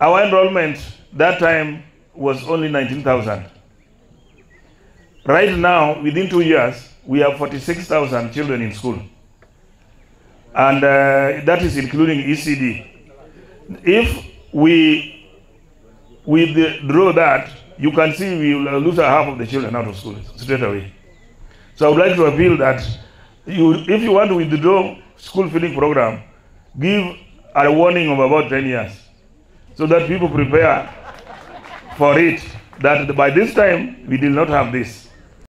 Our enrollment that time was only 19,000. Right now, within two years, we have 46,000 children in school. And uh, that is including ECD. If we withdraw that, you can see we will lose half of the children out of school straight away. So I would like to appeal that you, if you want to withdraw school feeding program, give a warning of about 10 years so that people prepare for it. That by this time we did not have this.